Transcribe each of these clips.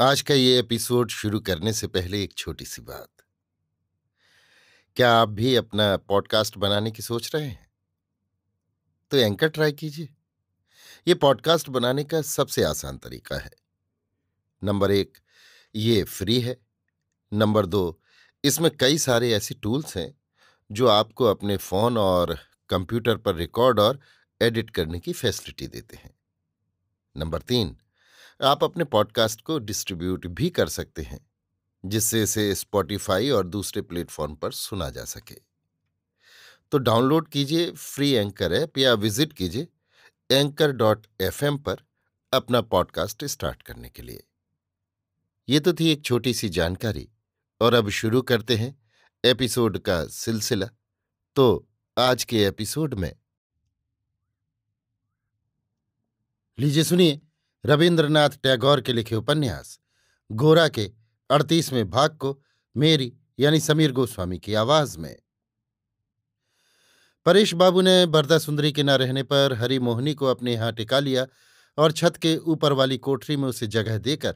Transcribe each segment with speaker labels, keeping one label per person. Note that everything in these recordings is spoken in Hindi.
Speaker 1: आज का ये एपिसोड शुरू करने से पहले एक छोटी सी बात। क्या आप भी अपना पॉडकास्ट बनाने की सोच रहे हैं? तो एंकर ट्राई कीजिए। ये पॉडकास्ट बनाने का सबसे आसान तरीका है। नंबर एक, ये फ्री है। नंबर दो, इसमें कई सारे ऐसे टूल्स हैं, जो आपको अपने फ़ोन और कंप्यूटर पर रिकॉर्ड और एडिट करने की फैसिलिटी देते हैं। नंबर तीन आप अपने पॉडकास्ट को डिस्ट्रीब्यूट भी कर सकते हैं, जिससे इसे स्पॉटिफाई और दूसरे प्लेटफॉर्म पर सुना जा सके। तो डाउनलोड कीजिए फ्री एंकर ऐप या विज़िट कीजिए एंकर डॉट एफ़ पर अपना पॉडकास्ट स्टार्ट करने के लिए। ये तो थी एक छोटी सी जानकारी, और अब शुरू करते हैं एपिसोड का सिलसिला। तो आज के एपिसोड में लीजिए सुनिए। रविन्द्रनाथ टैगोर के लिखे उपन्यास, गोरा के अड़तीसवें भाग को मेरी, यानी समीर गोस्वामी की आवाज़ में। परेश बाबू ने बरदा सुंदरी के न रहने पर हरि मोहनी को अपने यहाँ टिका लिया और छत के ऊपर वाली कोठरी में उसे जगह देकर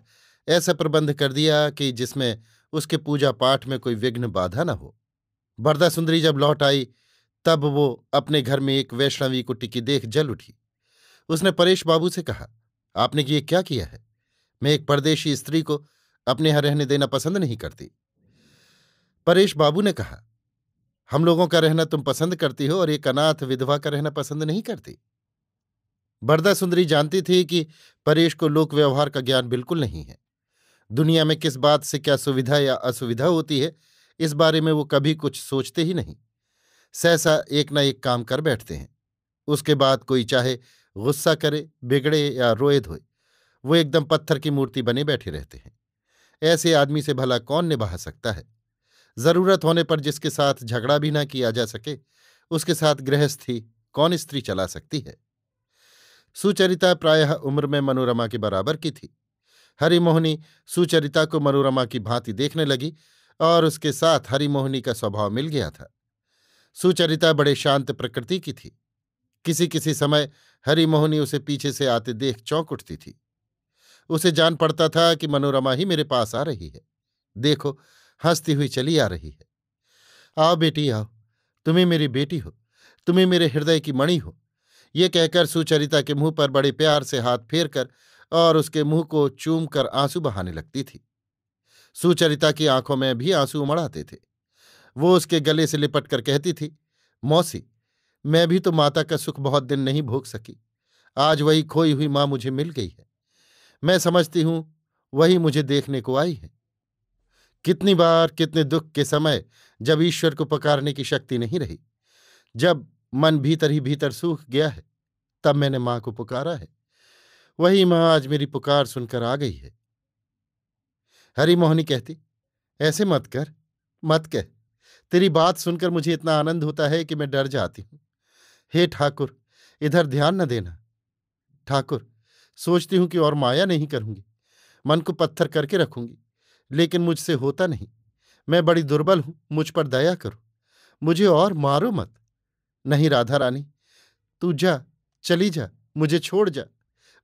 Speaker 1: ऐसा प्रबंध कर दिया कि जिसमें उसके पूजा पाठ में कोई विघ्न बाधा न हो। बरदा सुंदरी जब लौट आई, तब वो अपने घर में एक वैष्णवी को टिकी देख जल उठी। उसने परेश बाबू से कहा आपने ये क्या किया है? मैं एक परदेशी स्त्री को अपने यहाँ रहने देना पसंद नहीं करती। परेश बाबू ने कहा, हम लोगों का रहना तुम पसंद करती हो और एक अनाथ विधवा का रहना पसंद नहीं करती। बरदा सुंदरी जानती थी कि परेश को लोक व्यवहार का ज्ञान बिल्कुल नहीं है। दुनिया में किस बात से क्या सुविधा या असुविधा होती है, इस बारे में वो कभी कुछ सोचते ही नहीं। सहसा एक न एक काम कर बैठते हैं। उसके बाद कोई चाहे गुस्सा करे, बिगड़े या रोए धोए वो एकदम पत्थर की मूर्ति बने बैठे रहते हैं। ऐसे आदमी से भला कौन निभा सकता है? ज़रूरत होने पर जिसके साथ झगड़ा भी ना किया जा सके, उसके साथ गृहस्थी, कौन स्त्री चला सकती है? सुचरिता प्रायः उम्र में मनोरमा के बराबर की थी। हरिमोहनी सुचरिता को मनोरमा की भांति देखने लगी और उसके साथ हरिमोहनी का स्वभाव मिल गया था। सुचरिता बड़े शांत प्रकृति की थी। किसी किसी समय हरिमोहनी उसे पीछे से आते देख चौंक उठती थी। उसे जान पड़ता था कि मनोरमा ही मेरे पास आ रही है। देखो, हंसती हुई चली आ रही है। आओ बेटी, आओ। तुम्हें मेरी बेटी हो। तुम्हें मेरे हृदय की मणि हो। ये कहकर सुचरिता के मुँह पर बड़े प्यार से हाथ फेर कर और उसके मुँह को चूम कर आँसू बहाने लगती थी। सुचरिता की आँखों में भी आँसू उमड़ आते थे। वो उसके गले से लिपट कर कहती थी, मौसी मैं भी तो माता का सुख बहुत दिन नहीं भोग सकी। आज वही खोई हुई माँ मुझे मिल गई है। मैं समझती हूँ, वही मुझे देखने को आई है। कितनी बार, कितने दुख के समय जब ईश्वर को पकारने की शक्ति नहीं रही। जब मन भीतर ही भीतर सूख गया है, तब मैंने माँ को पुकारा है। वही माँ आज मेरी पुकार सुनकर आ गई है। हरिमोहनी कहती, ऐसे मत कर, मत कह। तेरी बात सुनकर मुझे इतना आनंद होता है कि मैं डर जाती हूँ। हे ठाकुर, इधर ध्यान न देना। ठाकुर, सोचती हूँ कि और माया नहीं करूँगी, मन को पत्थर करके रखूँगी, लेकिन मुझसे होता नहीं। मैं बड़ी दुर्बल हूँ, मुझ पर दया करो, मुझे और मारो मत। नहीं राधा रानी, तू जा, चली जा, मुझे छोड़ जा,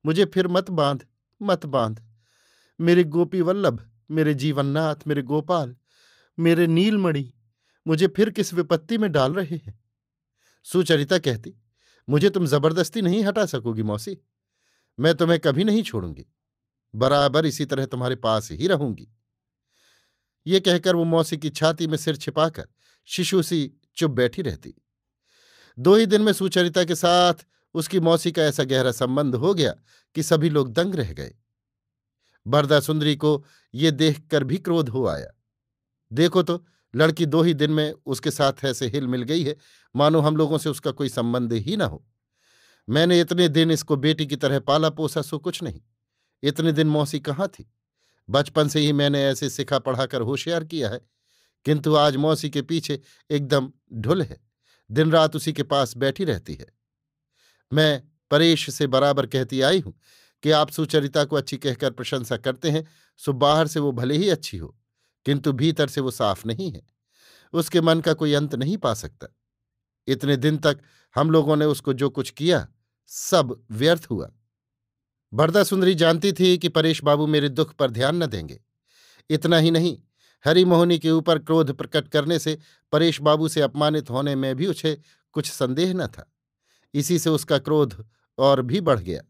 Speaker 1: मुझे फिर मत बाँध मत बाँध। मेरे गोपी वल्लभ, मेरे जीवननाथ, मेरे गोपाल, मेरे नीलमणि, मुझे फिर किस विपत्ति में डाल रहे हैं? सुचरिता कहती, मुझे तुम ज़बरदस्ती नहीं हटा सकोगी मौसी। मैं तुम्हें कभी नहीं छोड़ूँगी। बराबर इसी तरह तुम्हारे पास ही रहूँगी। ये कहकर वो मौसी की छाती में सिर छिपाकर शिशु सी चुप बैठी रहती। दो ही दिन में सुचरिता के साथ उसकी मौसी का ऐसा गहरा संबंध हो गया कि सभी लोग दंग रह गए। बरदा सुंदरी को ये देखकर भी क्रोध हो आया। देखो तो लड़की दो ही दिन में उसके साथ ऐसे हिल मिल गई है। मानो हम लोगों से उसका कोई संबंध ही ना हो। मैंने इतने दिन इसको बेटी की तरह पाला पोसा, सो कुछ नहीं। इतने दिन मौसी कहाँ थी? बचपन से ही मैंने ऐसे सिखा पढ़ाकर होशियार किया है, किंतु आज मौसी के पीछे एकदम ढुल है। दिन रात उसी के पास बैठी रहती है। मैं परेश से बराबर कहती आई हूँ कि आप सुचरिता को अच्छी कहकर प्रशंसा करते हैं, सो बाहर से वो भले ही अच्छी हो, किंतु भीतर से वो साफ़ नहीं है। उसके मन का कोई अंत नहीं पा सकता। इतने दिन तक हम लोगों ने उसको जो कुछ किया, सब व्यर्थ हुआ। बरदा सुंदरी जानती थी कि परेश बाबू मेरे दुख पर ध्यान न देंगे। इतना ही नहीं, हरिमोहनी के ऊपर क्रोध प्रकट करने से परेश बाबू से अपमानित होने में भी उसे कुछ संदेह न था। इसी से उसका क्रोध और भी बढ़ गया।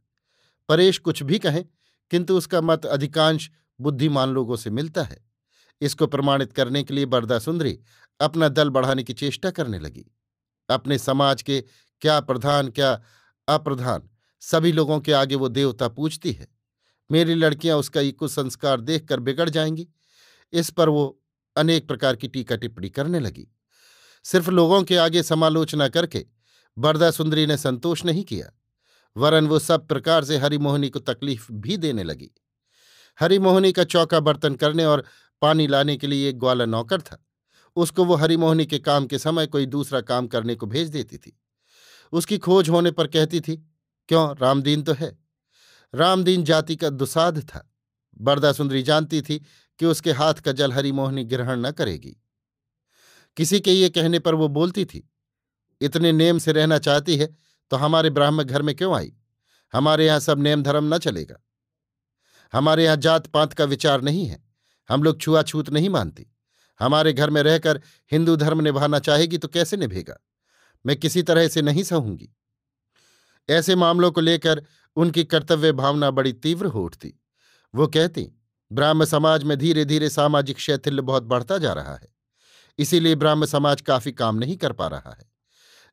Speaker 1: परेश कुछ भी कहें, किंतु उसका मत अधिकांश बुद्धिमान लोगों से मिलता है। इसको प्रमाणित करने के लिए बरदा सुंदरी अपना दल बढ़ाने की चेष्टा करने लगी। अपने समाज के क्या प्रधान, क्या अप्रधान? सभी लोगों के आगे वो देवता पूछती है। मेरी लड़कियाँ उसका ये कुसंस्कार देखकर बिगड़ जाएँगी। इस पर वो अनेक प्रकार की टीका टिप्पणी करने लगी। सिर्फ़ लोगों के आगे समालोचना करके बरदा सुंदरी ने संतोष नहीं किया। वरन वो सब प्रकार से हरिमोहनी को तकलीफ़ भी देने लगी। हरिमोहनी का चौका बर्तन करने और पानी लाने के लिए एक ग्वाला नौकर था। उसको वो हरिमोहनी के काम के समय कोई दूसरा काम करने को भेज देती थी। उसकी खोज होने पर कहती थी, क्यों? रामदीन तो है। रामदीन जाति का दुसाध था। बरदा सुंदरी जानती थी कि उसके हाथ का जल हरिमोहनी ग्रहण न करेगी। किसी के ये कहने पर वो बोलती थी, इतने नेम से रहना चाहती है तो हमारे ब्राह्मण घर में क्यों आई? हमारे यहाँ सब नेम धर्म न चलेगा। हमारे यहाँ जात पात का विचार नहीं है। हम लोग छुआछूत नहीं मानती। हमारे घर में रहकर हिंदू धर्म निभाना चाहेगी तो कैसे निभेगा? मैं किसी तरह से नहीं सहूँगी। ऐसे मामलों को लेकर उनकी कर्तव्य भावना बड़ी तीव्र हो उठती। वो कहती, ब्राह्म समाज में धीरे धीरे सामाजिक शैथिल्य बहुत बढ़ता जा रहा है। इसीलिए ब्राह्म समाज काफ़ी काम नहीं कर पा रहा है।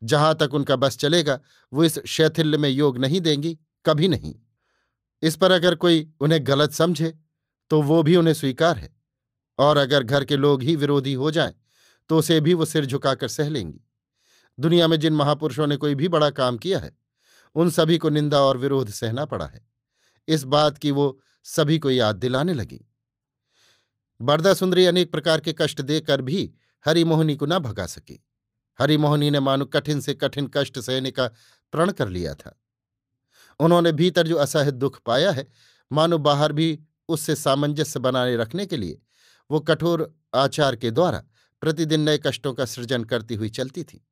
Speaker 1: जहाँ तक उनका बस चलेगा, वो इस शैथिल्य में योग नहीं देंगी, कभी नहीं। इस पर अगर कोई उन्हें गलत समझे तो वो भी उन्हें स्वीकार है। और अगर घर के लोग ही विरोधी हो जाएँ तो उसे भी वो सिर झुकाकर सह लेंगी। दुनिया में जिन महापुरुषों ने कोई भी बड़ा काम किया है, उन सभी को निंदा और विरोध सहना पड़ा है। इस बात की वो सभी को याद दिलाने लगी। बरदा सुंदरी अनेक प्रकार के कष्ट देकर भी हरिमोहनी को न भगा सकी। हरिमोहनी ने मानो कठिन से कठिन कष्ट सहने का प्रण कर लिया था। उन्होंने भीतर जो असह्य दुख पाया है, मानो बाहर भी उससे सामंजस्य बनाए रखने के लिए वो कठोर आचार के द्वारा प्रतिदिन नए कष्टों का सृजन करती हुई चलती थी।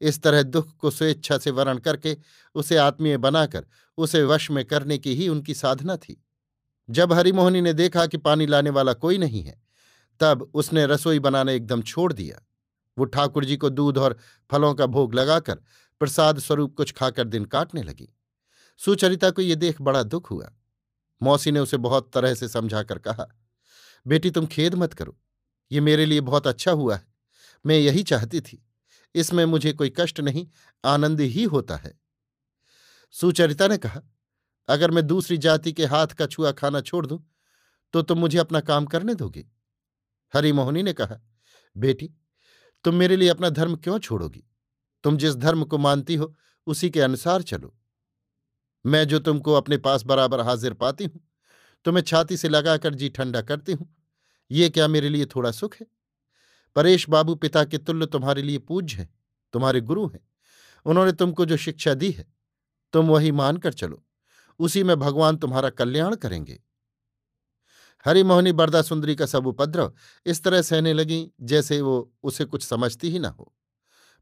Speaker 1: इस तरह दुख को स्वेच्छा से वर्ण करके उसे आत्मीय बनाकर उसे वश में करने की ही उनकी साधना थी। जब हरिमोहनी ने देखा कि पानी लाने वाला कोई नहीं है, तब उसने रसोई बनाना एकदम छोड़ दिया। वो ठाकुर जी को दूध और फलों का भोग लगाकर प्रसाद स्वरूप कुछ खाकर दिन काटने लगी। सुचरिता को ये देख बड़ा दुख हुआ। मौसी ने उसे बहुत तरह से समझाकर कहा बेटी, तुम खेद मत करो। ये मेरे लिए बहुत अच्छा हुआ है। मैं यही चाहती थी। इसमें मुझे कोई कष्ट नहीं, आनंद ही होता है। सुचरिता ने कहा, अगर मैं दूसरी जाति के हाथ का छुआ खाना छोड़ दूँ तो तुम मुझे अपना काम करने दोगे? हरिमोहनी ने कहा, बेटी, तुम मेरे लिए अपना धर्म क्यों छोड़ोगी? तुम जिस धर्म को मानती हो, उसी के अनुसार चलो। मैं जो तुमको अपने पास बराबर हाजिर पाती हूँ, तुम्हें छाती से लगाकर जी ठंडा करती हूँ ये क्या मेरे लिए थोड़ा सुख है? परेश बाबू पिता के तुल्य तुम्हारे लिए पूज्य हैं, तुम्हारे गुरु हैं। उन्होंने तुमको जो शिक्षा दी है, तुम वही मानकर चलो। उसी में भगवान तुम्हारा कल्याण करेंगे। हरिमोहनी बरदा सुंदरी का सब उपद्रव इस तरह सहने लगी, जैसे वो उसे कुछ समझती ही ना हो।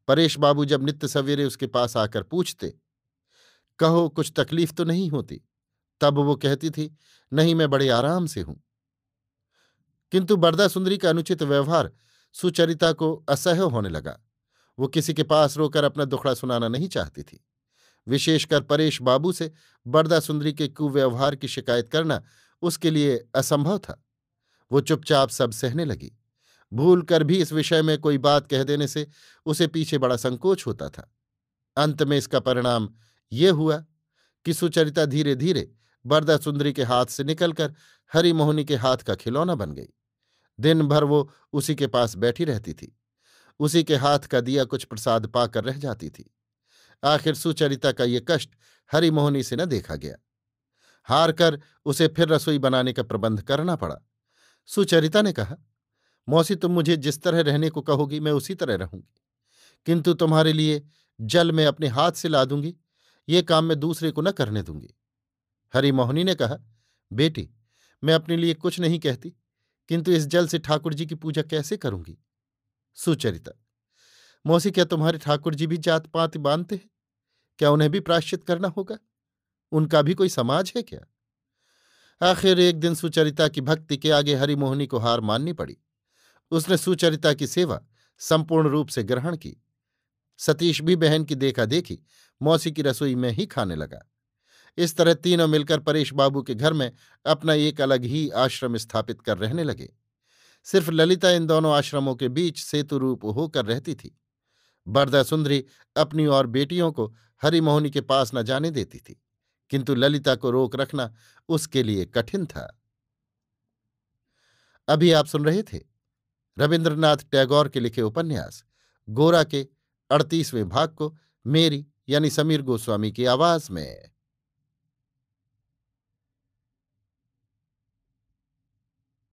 Speaker 1: परेश बाबू जब नित्य सवेरे उसके पास आकर पूछते, कहो, कुछ तकलीफ़ तो नहीं होती? तब वो कहती थी, नहीं, मैं बड़े आराम से हूँ। किंतु बरदा सुंदरी का अनुचित व्यवहार सुचरिता को असह्य होने लगा। वो किसी के पास रोकर अपना दुखड़ा सुनाना नहीं चाहती थी। विशेषकर परेश बाबू से बरदा सुंदरी के कुव्यवहार की शिकायत करना उसके लिए असंभव था। वो चुपचाप सब सहने लगी। भूल कर भी इस विषय में कोई बात कह देने से उसे पीछे बड़ा संकोच होता था। अंत में इसका परिणाम ये हुआ कि सुचरिता धीरे धीरे बरदा सुंदरी के हाथ से निकलकर हरिमोहनी के हाथ का खिलौना बन गई। दिन भर वो उसी के पास बैठी रहती थी। उसी के हाथ का दिया कुछ प्रसाद पाकर रह जाती थी। आखिर सुचरिता का ये कष्ट हरिमोहनी से न देखा गया। हार कर उसे फिर रसोई बनाने का प्रबंध करना पड़ा। सुचरिता ने कहा, मौसी, तुम मुझे जिस तरह रहने को कहोगी, मैं उसी तरह रहूँगी। किंतु तुम्हारे लिए जल मैं अपने हाथ से ला दूँगी। ये काम मैं दूसरे को न करने दूँगी। हरिमोहनी ने कहा, बेटी, मैं अपने लिए कुछ नहीं कहती, किंतु इस जल से ठाकुर जी की पूजा कैसे करूँगी? सुचरिता, मौसी, क्या तुम्हारे ठाकुर जी भी जात पात बांधते हैं? क्या उन्हें भी प्राश्चित करना होगा? उनका भी कोई समाज है क्या? आखिर एक दिन सुचरिता की भक्ति के आगे हरिमोहनी को हार माननी पड़ी। उसने सुचरिता की सेवा संपूर्ण रूप से ग्रहण की। सतीश भी बहन की देखा देखी मौसी की रसोई में ही खाने लगा। इस तरह तीनों मिलकर परेश बाबू के घर में अपना एक अलग ही आश्रम स्थापित कर रहने लगे। सिर्फ़ ललिता इन दोनों आश्रमों के बीच सेतु रूप होकर रहती थी। बरदा सुंदरी अपनी और बेटियों को हरिमोहनी के पास न जाने देती थी, किंतु ललिता को रोक रखना उसके लिए कठिन था। अभी आप सुन रहे थे रविन्द्रनाथ टैगोर के लिखे उपन्यास, गोरा के अड़तीसवें भाग को मेरी यानी समीर गोस्वामी की आवाज़ में।